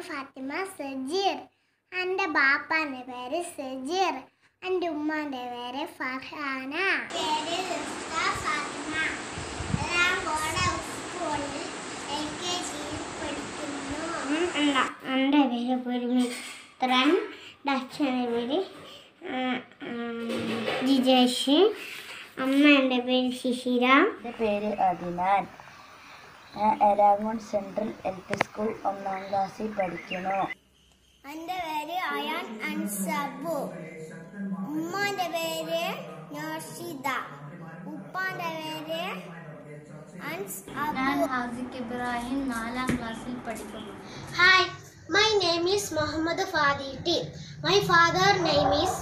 ഫാത്തിമ സജീർ. എന്റെ ബാപ്പാന്റെ പേര് സജീർ. എന്റെ ഉമ്മാന്റെ പേര് ഫർഹാന. എന്റെ പേര് പുരുമിത്രൻ ഡച്ചന്റെ പേര് ജിജേഷ്. അമ്മ എന്റെ പേര് ശിശിര. എന്റെ പേര് അദിനാൻ ഞാൻ സെൻട്രൽ എൽ പി സ്കൂൾ ഒന്നാം ക്ലാസ്സിൽ പഠിക്കുന്നു. എന്റെ പേര് അയാൻ അൻസബു. ഉമ്മാന്റെ പേര് നോഷിത ഉപ്പാന്റെ പേര് ഞാൻ ഹാസിഖ് ഇബ്രാഹിം നാലാം ക്ലാസ്സിൽ പഠിക്കുന്നു. Hi my name is Muhammad ഫാദിട്ടി my father name is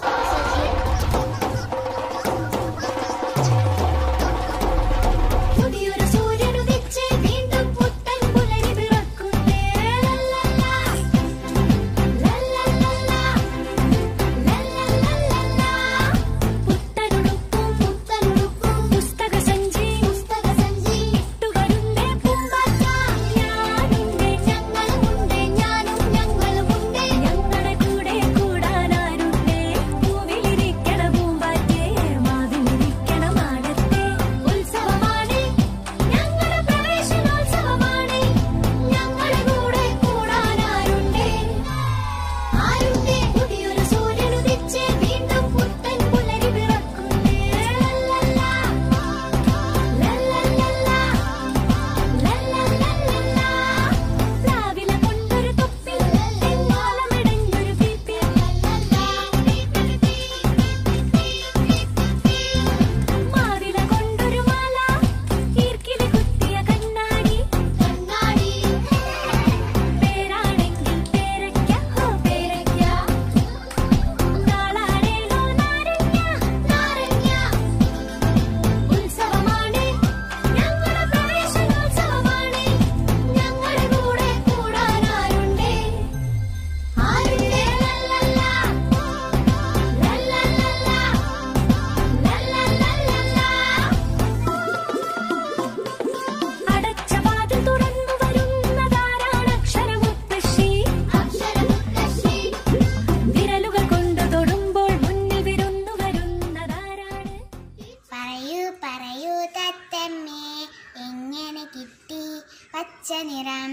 നിറം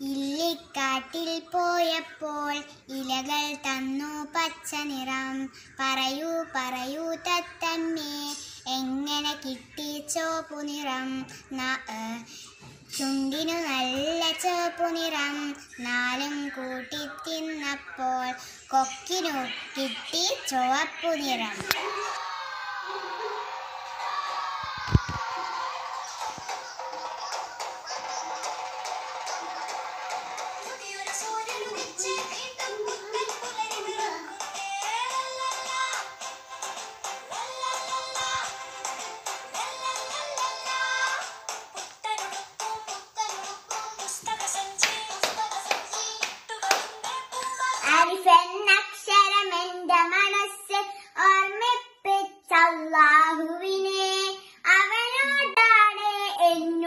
ഇല്ലിക്കാട്ടിൽ പോയപ്പോൾ ഇലകൾ തന്നു പച്ച നിറം. പറയൂ പറയൂ തത്തമ്മേ എങ്ങനെ കിട്ടി ചോപ്പു നിറം? ചുണ്ടിനു നല്ല ചോപ്പു നിറം. നാലും കൂട്ടി തിന്നപ്പോൾ കൊക്കിനു കിട്ടി ചുവപ്പു നിറം.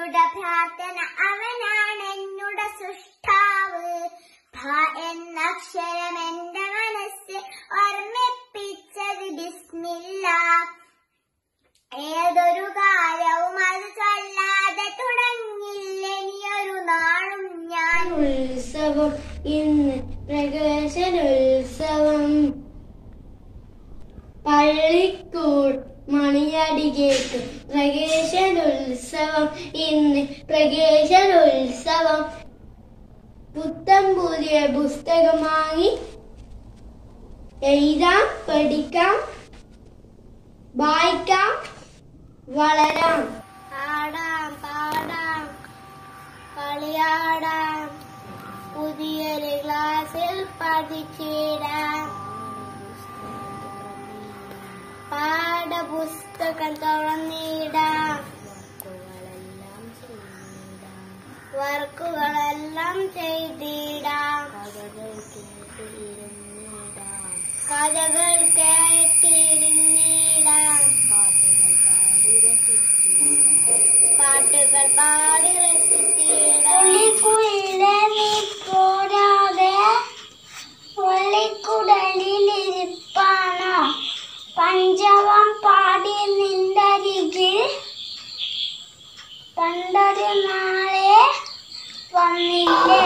എന്നുടെ പ്രാർത്ഥന അവനാണ് എന്നുട സൃഷ്ടാവ്. ഭ എന്ന അക്ഷരം എന്റെ മനസ്സ് ഓർമ്മിപ്പിച്ചത് ബിസ്മില്ല. ഏതൊരു കാലവും അത് ചൊല്ലാതെ തുടങ്ങില്ല ഇനിയൊരു നാളും ഞാൻ ഉത്സവം ഇന്ന് പ്രകാശനോത്സവം. പള്ളിക്കൂട് മണിയടി കേട്ടു പ്രകേശനോത്സവം. ഇന്ന് പ്രകേശനോത്സവം. പുത്തം പുതിയ പുസ്തകം വാങ്ങി എഴുതാം പഠിക്കാം വായിക്കാം വളരാം. ആടാം പാടാം കളിയാടാം. പുതിയൊരു ക്ലാസ്സിൽ പഠിച്ചിടാം പാഠപുസ്തകം തുറന്നിടാം വർക്കുകളെല്ലാം ചെയ്തിടാം. കഥകൾ പാട്ടുകൾ പാടി പാടി നിന്നരികിൽ പണ്ടൊരു നാളെ വന്നില്ലേ?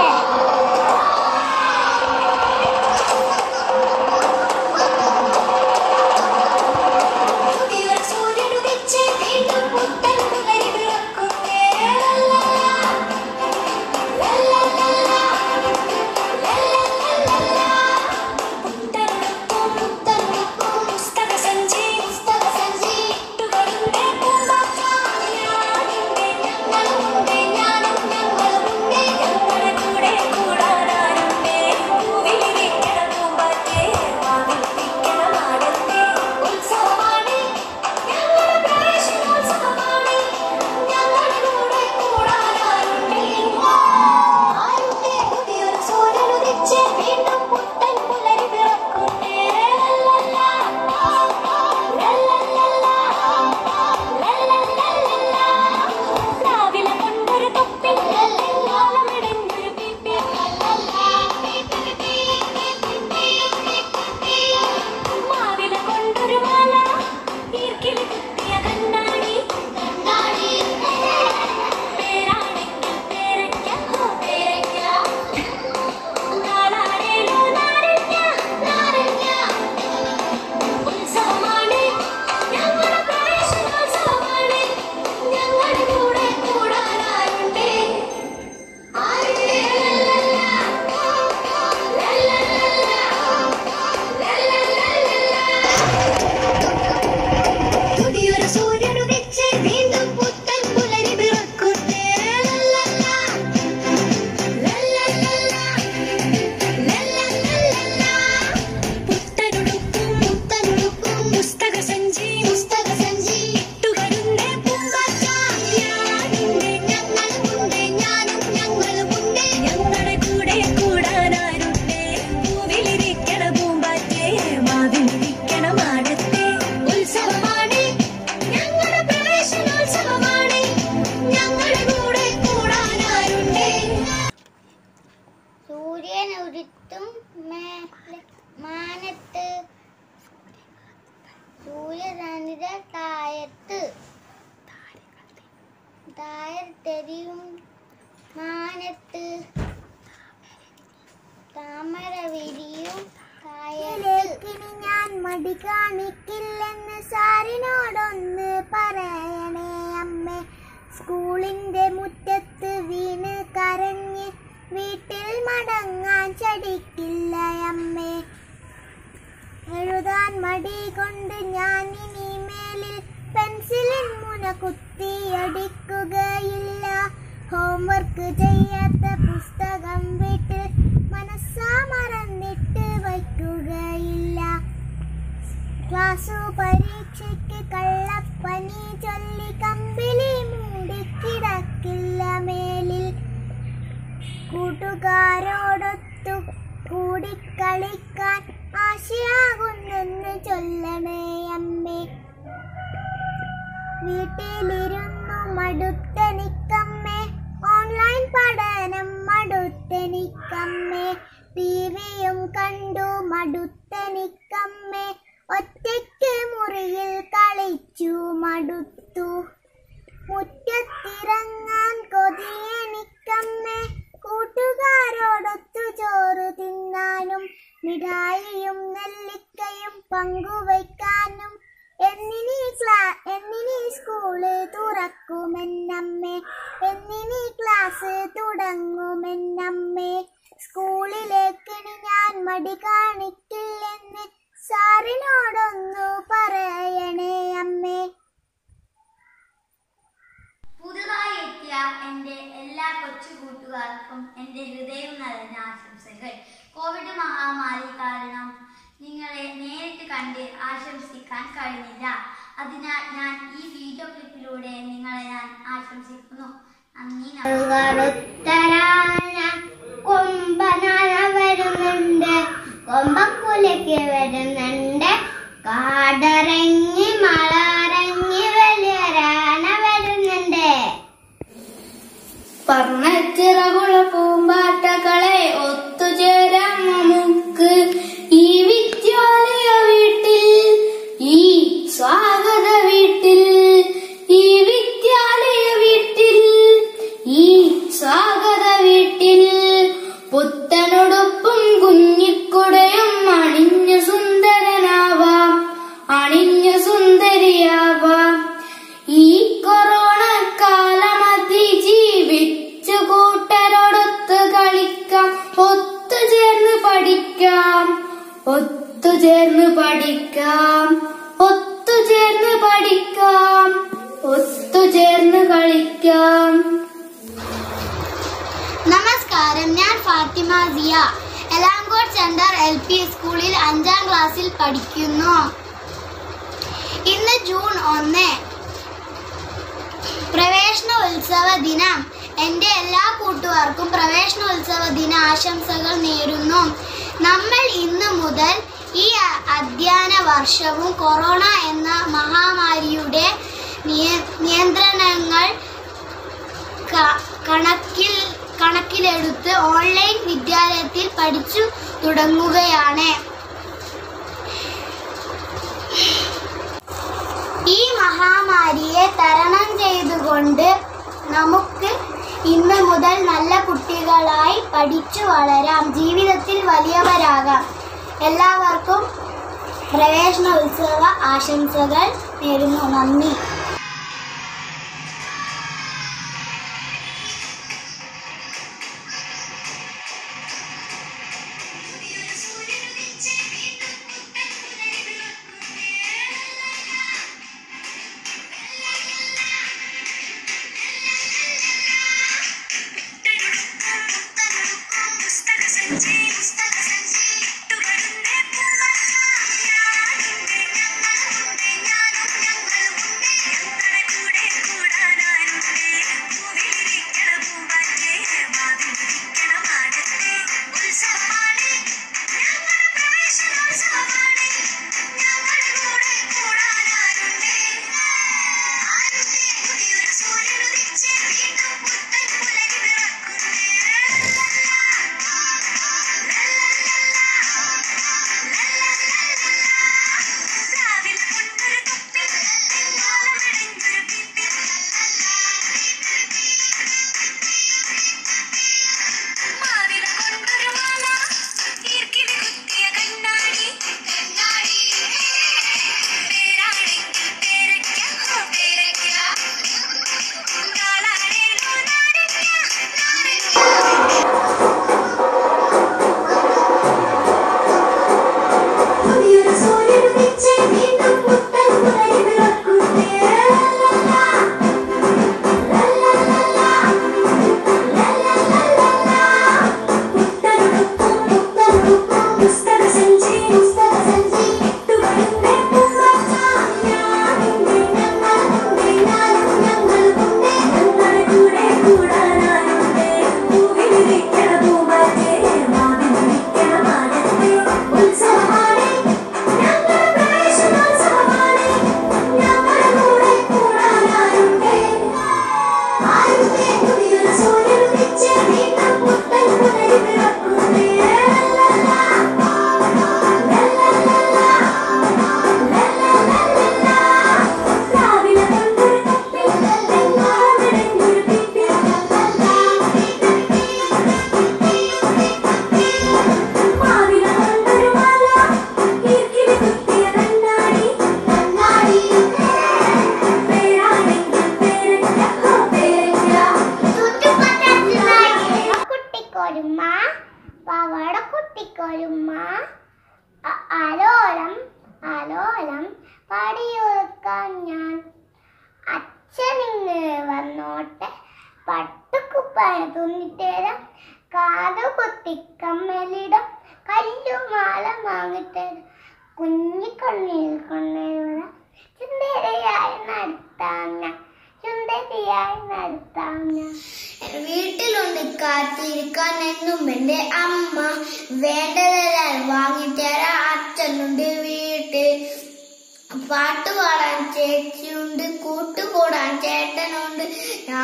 കള്ളപ്പനി ചൊല്ലി കമ്പിളി മൂടിക്കിടക്കില്ല മേലിൽ. കൂട്ടുകാരോടൊത്തു കൂടിക്കളിക്കാൻ ആശയാകുന്നെന്ന് ചൊല്ലണേ അമ്മേ. വീട്ടിലിരുന്നു മടുത്തെനിക്കമ്മേ. ഓൺലൈൻ പഠനം മടുത്തെനിക്കമ്മേ. ടിവിയും കണ്ടു മടുത്തെനിക്കമ്മേ. ഒറ്റയ്ക്ക് മുറിയിൽ കളിച്ചു മടുത്തു മുറ്റത്തിറങ്ങാൻ കൊതിയെനിക്കമ്മേ കൂട്ടുകാരോടൊത്തു ചോറ് തിന്നാനും മിഠായിയും നെല്ലിക്കയും പങ്കുവയ്ക്കാനും. എന്നിനി ക്ലാ എന്നിനി സ്കൂൾ തുറക്കുമെന്നമ്മേ. എന്നിനി ക്ലാസ് തുടങ്ങുമെന്നമ്മേ. സ്കൂളിലേക്കിനി ഞാൻ മടി കാണിക്കില്ലെന്ന് സാറിനോടൊന്നു പറയണേ അമ്മേ. പുതുതായി എത്തിയ എന്റെ എല്ലാ കൊച്ചു കൂട്ടുകാർക്കും എന്റെ ഹൃദയം നിറഞ്ഞ ആശംസകൾ. കോവിഡ് മഹാമാരി കാരണം നിങ്ങളെ നേരിട്ട് കണ്ട് ആശംസിക്കാൻ കഴിഞ്ഞില്ല. അതിനാൽ ഞാൻ ഈ വീഡിയോ ക്ലിപ്പിലൂടെ നിങ്ങളെ ഞാൻ ആശംസിക്കുന്നു. നന്ദി കൊമ്പനാന വരുന്നുണ്ട്. കൊമ്പക്കുലയ്ക്ക് വരുന്നുണ്ട്. കാടറങ്ങി മലറങ്ങി വലിയൊരാന വരുന്നുണ്ട്. പറഞ്ഞിറകുള പൂമ്പാട്ടകളെ ഒത്തുചേരാം നമുക്ക്. ഈ വിദ്യാലയ വീട്ടിൽ ഈ സ്വാഗത വീട്ടിൽ ഈ വിദ്യാലയ വീട്ടിൽ ഈ സ്വാഗത വീട്ടിൽ വിദ്യാലയത്തിൽ പഠിച്ചു തുടങ്ങുകയാണ്. ഈ മഹാമാരിയെ തരണം ചെയ്തുകൊണ്ട് നമുക്ക് ഇന്ന് മുതൽ നല്ല കുട്ടികളായി പഠിച്ചു വളരാം. ജീവിതത്തിൽ വലിയവരാകാം. എല്ലാവർക്കും പ്രവേശന ഉത്സവ ആശംസകൾ നേരുന്നു. നന്ദി.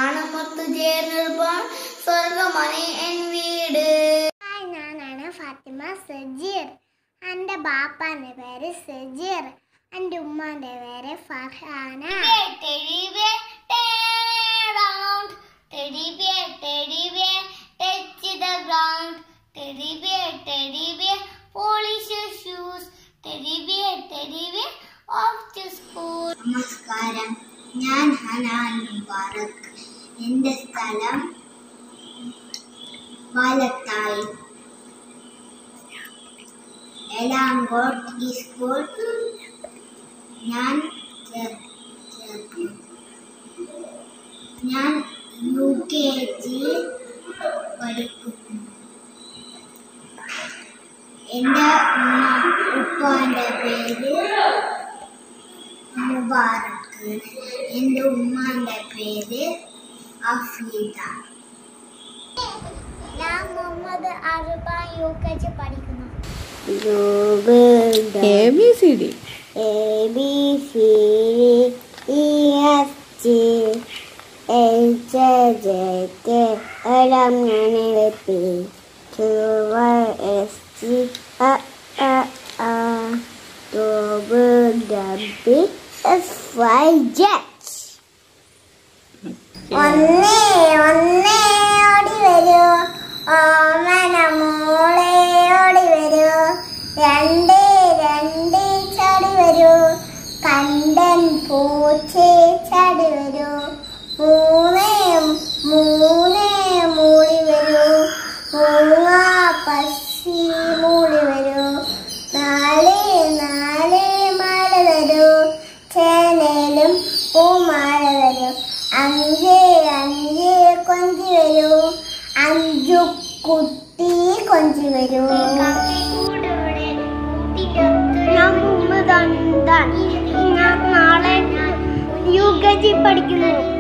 ഞാനുമൊത്ത് ചേർന്നിപ്പോൾ സ്വർഗമണി എൻ വീട് ഞാനാണ് ഫാത്തിമ സജീർ എന്റെ ബാപ്പാന്റെ പേര് സജീർ എന്റെ ഉമ്മാന്റെ പേര് Farhana Teddy bear, turn around. Teddy bear, teddy bear, touch the ground. Teddy bear, teddy bear, polish your shoes. Teddy bear, teddy bear, off to school. നമസ്കാരം ഞാൻ ഹനാൻ മുബാറക് എന്റെ സ്ഥലം പാലത്തായി എലാങ്കോട്ട് ഈ സ്കൂൾ ഞാൻ ചേർ- ചേർന്നു ഞാൻ യു കെ ജി പഠിക്കുന്നു എന്റെ ഉമ്മ ഉപ്പാന്റെ പേര് മുബാറക്ക് എന്റെ ഉമ്മാന്റെ പേര് അഫീദ ഞാൻ Muhammad Aruba U K G പഠിക്കുന്നു A B C D A B C E F G H I J K L M N O P Q R S T U U R W W X Y Z ഒന്നേ ഒന്നേ ഓടി ഓമന മോളെ ഓടി രണ്ട് രണ്ട് ചാടി കണ്ടൻ പൂച്ചേ ചാടി വരൂ. മൂന്നേ മൂന്നേ മൂളി വരൂ. മൂങ്ങ പശി യു പഠിക്കുന്നു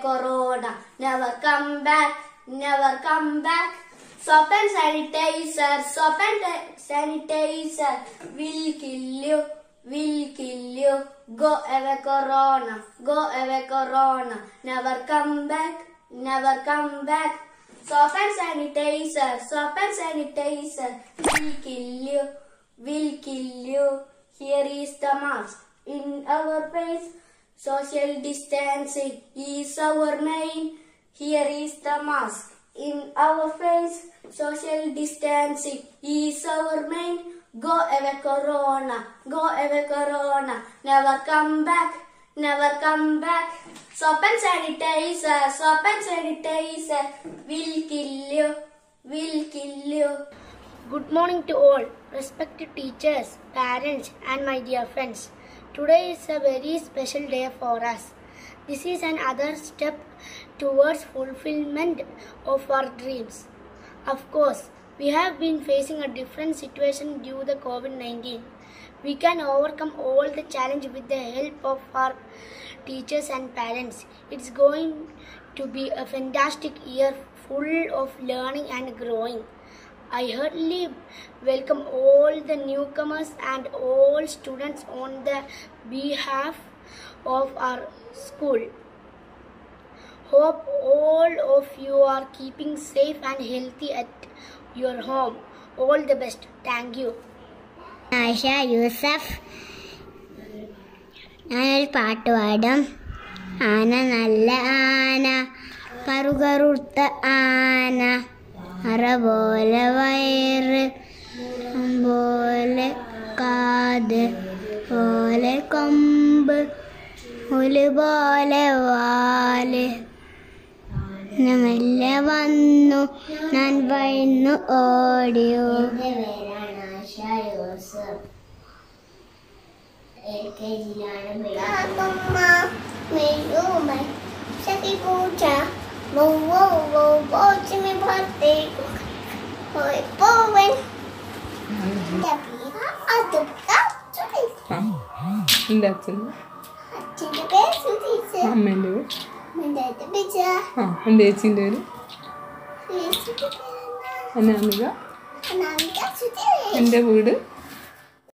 corona. Never come back, never come back. Soap and sanitizer, soap and sanitizer will kill you, will kill you. Go away corona, go away corona. Never come back, never come back. Soap and sanitizer, soap and sanitizer will kill you, will kill you. Here is the mask in our face. Social distancing is our main. Here is the mask in our face. Social distancing is our main. Go away corona, go away corona. Never come back, never come back. Soap and sanitizer, soap and sanitizer will kill you, will kill you. Good morning to all, respected teachers, parents, and my dear friends. Today is a very special day for us. This is another step towards fulfillment of our dreams. Of course, we have been facing a different situation due to COVID 19. We can overcome all the challenge with the help of our teachers and parents. It's going to be a fantastic year full of learning and growing. I heartily welcome all the newcomers and all students on the behalf of our school. Hope all of you are keeping safe and healthy at your home. All the best. Thank you. Ayisha Yusuf ഞാനൊരു പാട്ട് പാടും ആന നല്ല ആന കറുകറുത്ത ആന അറ പോലെ വയറ് പോലെ കാത് പോലെ കൊമ്പ് ഒലുപോലെ വാൽ. മെല്ലെ വന്നു ഞാൻ വയന്നു ഓടിയോ. എന്റെ അച്ഛൻ? അമ്മേന്റെ പേര്? ആ എന്റെ ചേച്ചീന്റെ പേര്? അനാമിക. എന്റെ വീട്?